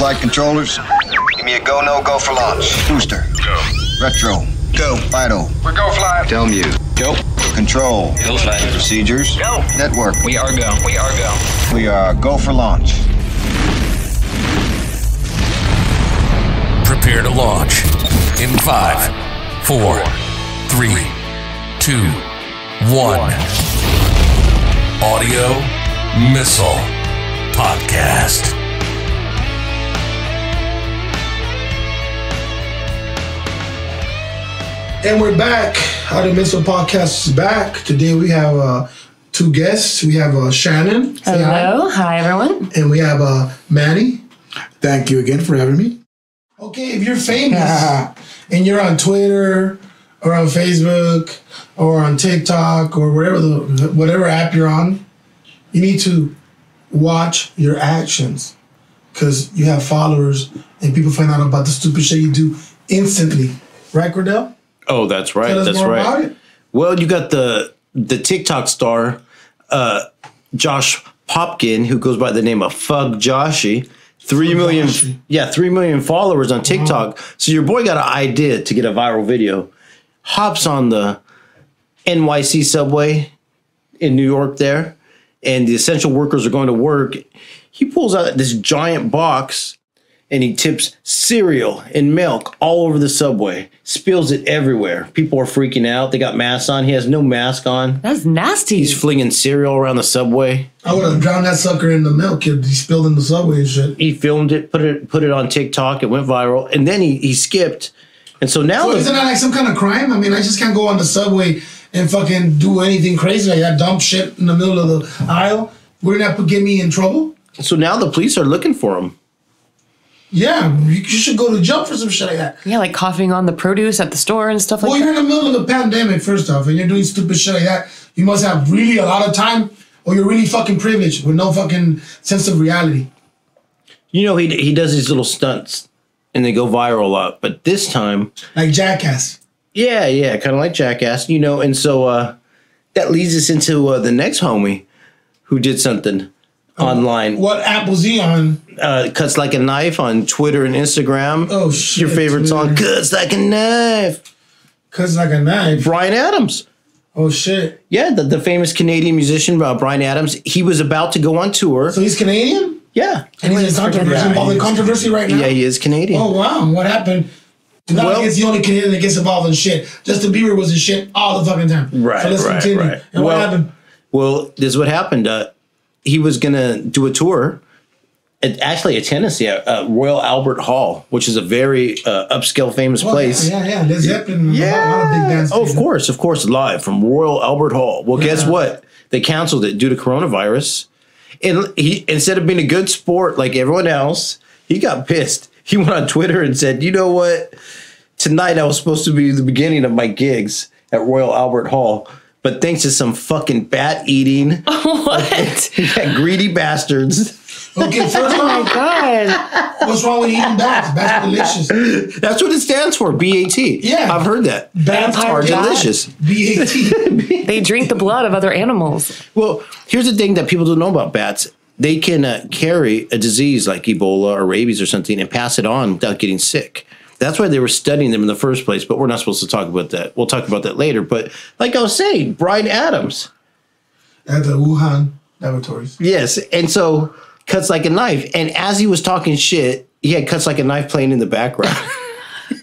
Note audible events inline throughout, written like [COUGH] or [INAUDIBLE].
flight controllers. Give me a go, no go for launch. Booster. Go. Retro. Go. Vital. We're go fly. Tell you. Go. Control. Go fly. Procedures. Go. Network. We are go. We are go. We are go for launch. Prepare to launch in five, four, three, two, one. Audio Missile Podcast. And we're back. Audio Missile Podcast is back. Today we have uh, two guests. We have uh, Shannon. Say hi. Hello. Hi, everyone. And we have uh, Manny. Thank you again for having me. Okay, if you're famous [LAUGHS] and you're on Twitter or on Facebook or on TikTok or whatever the whatever app you're on, you need to watch your actions because you have followers and people find out about the stupid shit you do instantly. Right, Cordell? Oh, that's right. That's right. Well, you got the the TikTok star, uh, Josh Popkin, who goes by the name of Fug Joshy. Three million, Joshy. yeah, three million followers on TikTok. So your boy got an idea to get a viral video. Hops on the NYC subway in New York there, and the essential workers are going to work. He pulls out this giant box and he tips cereal and milk all over the subway, spills it everywhere. People are freaking out. They got masks on. He has no mask on. That's nasty. He's flinging cereal around the subway. I would have drowned that sucker in the milk if he spilled in the subway and shit. He filmed it, put it, put it on TikTok. It went viral, and then he he skipped. And so now, So the- isn't that like some kind of crime? I mean, I just can't go on the subway and fucking do anything crazy like that, dump shit in the middle of the aisle. Wouldn't that put- get me in trouble? so now the police are looking for him. Yeah, you you should go to jail for some shit like that. yeah, like coughing on the produce at the store and stuff like Well, that. Well, you're in the middle of a pandemic, first off, and you're doing stupid shit like that. You must have really a lot of time, or you're really fucking privileged with no fucking sense of reality. You know, he he does these little stunts, and they go viral a lot. But this time, Like Jackass. Yeah, yeah, kind of like Jackass, you know. And so uh, that leads us into uh, the next homie who did something online. What app was he on? Uh, cuts like a knife on Twitter and Instagram. Oh, shit, Your favorite song, "Cuts Like a Knife." Cuts like a knife. Bryan Adams. Oh shit. Yeah, the, the famous Canadian musician uh, Bryan Adams. He was about to go on tour. So he's Canadian? Yeah, And he's in controversy, Yeah, involved in he is. controversy right now? yeah, he is Canadian. Oh wow, what happened? Not Well- against the only Canadian that gets involved in shit. Justin Bieber was in shit all the fucking time. Right, So let's right, continue. right. And what Well- happened? Well, this is what happened. Uh, he was gonna do a tour, at, actually at Tennessee, at uh, Royal Albert Hall, which is a very uh, upscale, famous Well, place. Yeah, yeah, yeah. Led Zeppelin. Yeah. A lot of big bands. Oh, of course, of course, live from Royal Albert Hall. Well, guess what? They canceled it due to coronavirus. And he, instead of being a good sport like everyone else, he got pissed. He went on Twitter and said, "You know what? Tonight I was supposed to be the beginning of my gigs at Royal Albert Hall." But thanks to some fucking bat eating, [LAUGHS] what? [LAUGHS] yeah, greedy bastards. Okay, first oh my god. what's wrong with eating bats? Bats are delicious. That's what it stands for. BAT. Yeah. I've heard that. Bats Vampire are bat. delicious. B-A-T. [LAUGHS] They drink the blood of other animals. Well, here's the thing that people don't know about bats. They can uh, carry a disease like Ebola or rabies or something and pass it on without getting sick. That's why they were studying them in the first place, but we're not supposed to talk about that. We'll talk about that later. But like I was saying, Bryan Adams. At the Wuhan laboratories. Yes. And so cuts like a knife. And as he was talking shit, he had cuts like a knife playing in the background. [LAUGHS]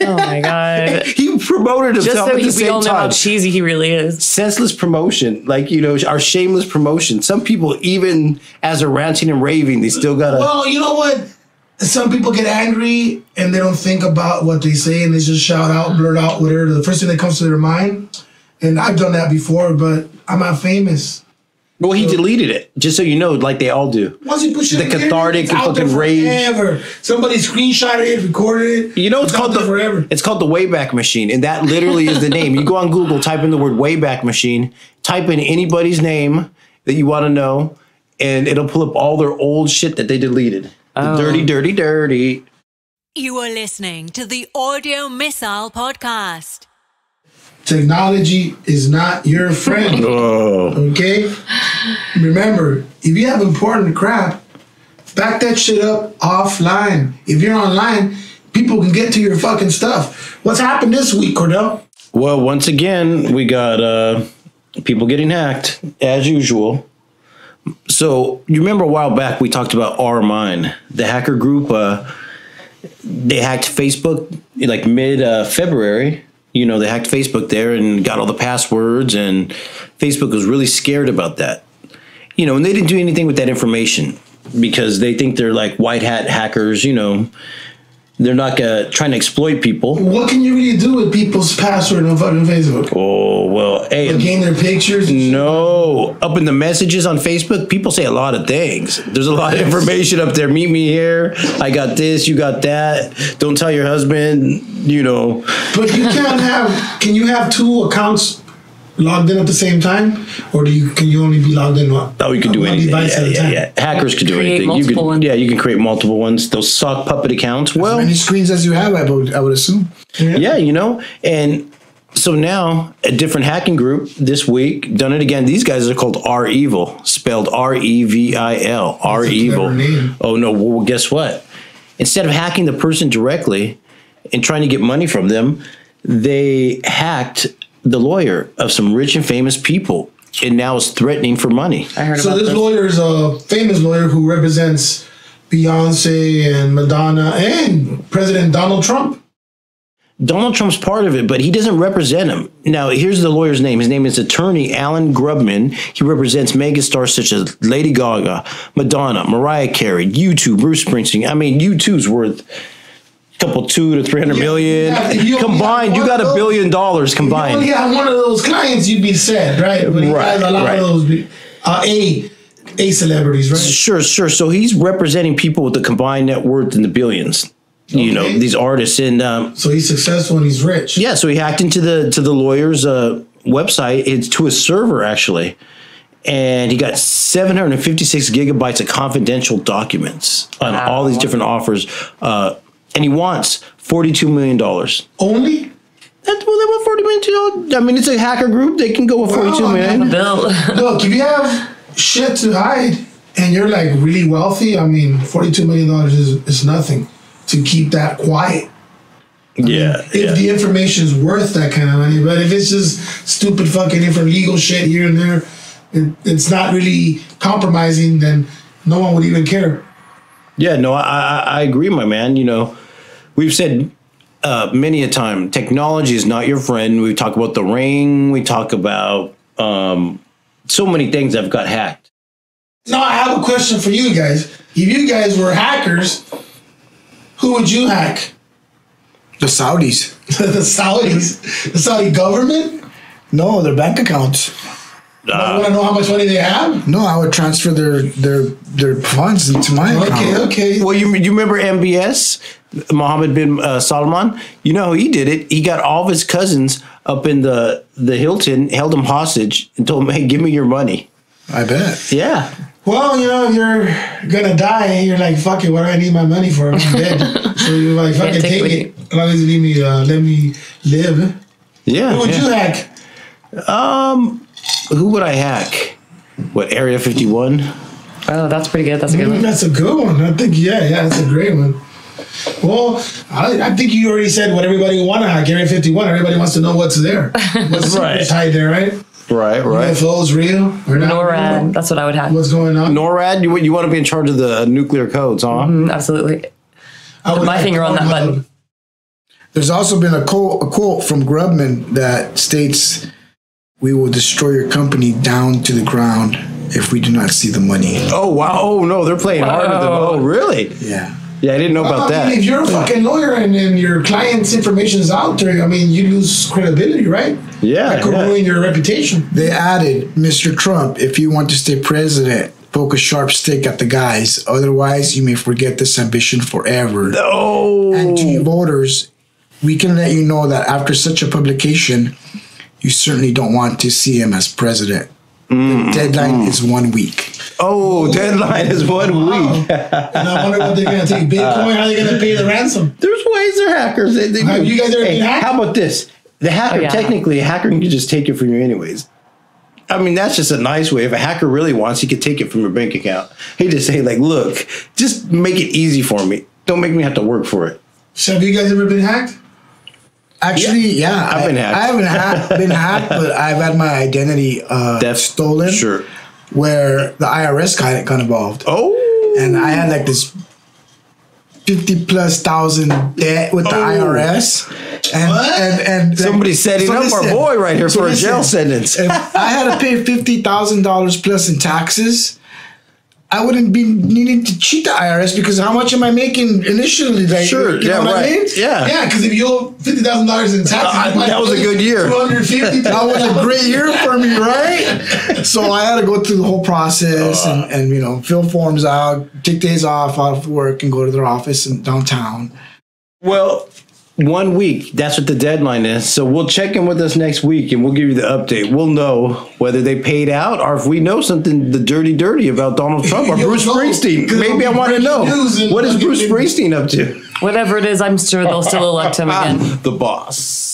Oh my god. [LAUGHS] he promoted Just himself so at he, the we all same know how cheesy he really is. senseless promotion, like you know, our shameless promotion. Some people, even as they're ranting and raving, they still gotta. Well, you know what? Some people get angry and they don't think about what they say and they just shout out, blurt out whatever the first thing that comes to their mind. And I've done that before, but I'm not famous. well, he deleted it, just so you know, like they all do. Once you push The cathartic it's fucking rage. Forever. Somebody screenshotted it, recorded it. You know, it's, out called the forever. it's called the Wayback Machine, and that literally is the name. You go on Google, type in the word Wayback Machine, type in anybody's name that you want to know, and it'll pull up all their old shit that they deleted. The dirty, dirty, dirty. You are listening to the Audio Missile Podcast. Technology is not your friend. [LAUGHS] Oh, Okay? Remember, if you have important crap, back that shit up offline. If you're online, people can get to your fucking stuff. What's happened this week, Cordell? Well, once again, we got uh, people getting hacked as usual. So you remember a while back we talked about OurMine, the hacker group. Uh, they hacked Facebook like mid uh, February. You know, they hacked Facebook there and got all the passwords, and Facebook was really scared about that. You know, and they didn't do anything with that information because they think they're like white hat hackers. You know, they're not uh, trying to exploit people. What can you really do with people's password on fucking Facebook? Oh well, hey, Gain their pictures? shit? No, up in the messages on Facebook, people say a lot of things. There's a lot of information up there. Meet me here. I got this. You got that. Don't tell your husband. You know. But you can't have. Can you have two accounts logged in at the same time, or do you? Can you only be logged in one? Oh, you can do one anything. device Yeah, at a yeah, time? yeah. Hackers can do Create anything. You multiple can, ones. yeah, you can create multiple ones. Those sock puppet accounts. Well, as Many screens as you have, I would, I would assume. yeah, you know, and so now a different hacking group this week done it again. These guys are called REvil, spelled R E V I L. REvil. Oh no! Well, guess what? Instead of hacking the person directly and trying to get money from them, they hacked the lawyer of some rich and famous people, and now is threatening for money. I heard So about this this. lawyer is a famous lawyer who represents Beyonce and Madonna and President Donald Trump. Donald Trump's part of it, but he doesn't represent him. Now, here's the lawyer's name. His name is attorney Allen Grubman. He represents megastars such as Lady Gaga, Madonna, Mariah Carey, U2, Bruce Springsteen. I mean, U2's worth a couple two to three hundred million Yeah, if you only combined. You got a billion dollars If you only combined. one of those clients, you'd be sad, right? But Right, a lot right. of those be- uh, a a celebrities, right? Sure, sure. So he's representing people with a combined net worth in the billions. You know, these artists, and um, So he's successful and he's rich. Yeah, so he hacked into the to the lawyer's uh, website. It's to a server actually, and he got 756 gigabytes of confidential documents on all these different offers, uh, and he wants 42 million dollars. Only That's well, they want 40 million. I mean, it's a hacker group. They can go with 42 Well, I million. Bill. [LAUGHS] look if you have shit to hide and you're like really wealthy. I mean, forty two million dollars is is nothing to keep that quiet. yeah, if yeah. the information is worth that kind of money. But if it's just stupid fucking different legal shit here and there, it, it's not really compromising, then no one would even care. Yeah, no, I, I I agree, my man. You know, we've said uh, many a time, technology is not your friend. We talk about the ring. We talk about um, so many things that have got hacked. Now I have a question for you guys. If you guys were hackers, who would you hack? The Saudis. [LAUGHS] the Saudis, the Saudi government. No, their bank accounts. I want to know how much money they have. No, I would transfer their their their funds into my Okay, account. okay. Well, you you remember MBS, Mohammed bin uh, Salman? You know how he did it. He got all of his cousins up in the the Hilton, held them hostage, and told them, "Hey, give me your money." I bet. Yeah, Well, you know, if you're gonna die, you're like, fuck it, what do I need my money for? I'm dead. [LAUGHS] so you're like, fucking take take it. As long as you leave me, uh, let me live. yeah. Who would yeah. you hack? Who would I hack? What Area Fifty One? Oh, that's pretty good. That's a good one. That's a good one. I think, yeah, yeah, that's a great one. Well, I, I think you already said what everybody want to hack. Area 51, everybody wants to know what's there. What's [LAUGHS] Right. right. hide there, right? Right, right. UFO's real or not NORAD. real? That's what I would have. What's going on? NORAD, you you want to be in charge of the nuclear codes, huh? Mm, Absolutely. I would my finger on that Pornhub. button. There's also been a quote, a quote from Grubman that states, "We will destroy your company down to the ground if we do not see the money." Oh wow! Oh no, they're playing hard with them. Oh really? Yeah. Yeah, I didn't know about I mean, that. if you're a fucking lawyer and, and your client's information is out there, I mean, you lose credibility, right? Yeah, That could yeah. ruin your reputation. They added, "Mr. Trump, if you want to stay president, poke a sharp stick at the guys. Otherwise, you may forget this ambition forever." Oh, And to you voters, we can let you know that after such a publication, you certainly don't want to see him as president. Mm, the deadline is one week. oh, deadline is one week. And I wonder what they're going to take. [LAUGHS] Bitcoin, how are they going to pay the ransom? There's ways they're hackers. They, they Have you guys ever Hey, been hacked? How about this? The hacker, Oh, yeah. technically, a hacker can just take it from you anyways. I mean, that's just a nice way. If a hacker really wants, he could take it from your bank account. He just say like, look, just make it easy for me. Don't make me have to work for it. So have you guys ever been hacked? Actually, yeah, I've I- been hacked. I haven't ha- [LAUGHS] been hacked, but I've had my identity uh, Theft? stolen. Sure. Where the IRS got, got involved. Oh, and I had like this fifty plus thousand debt with the IRS, and and and like- Somebody's setting up our boy right here for a jail sentence. if I had to pay fifty thousand dollars plus in taxes. I wouldn't be needing to cheat the IRS because how much am I making initially? Like, sure, you yeah, know what right, I mean? yeah. Yeah, because if you owe fifty thousand dollars in taxes, Uh, you that was a good year. Two hundred fifty. That was a great year for me, right? [LAUGHS] So I had to go through the whole process and, and you know fill forms out, take days off out of work, and go to their office in downtown. Well, one week. That's what the deadline is. So we'll check in with us next week and we'll give you the update. We'll know whether they paid out or if we know something the dirty dirty about Donald [LAUGHS] Trump or Bruce know, Springsteen. 'cause it'll Maybe I want to know what is Bruce Springsteen up to? Whatever it is, I'm sure they'll still elect him [LAUGHS] again. the boss.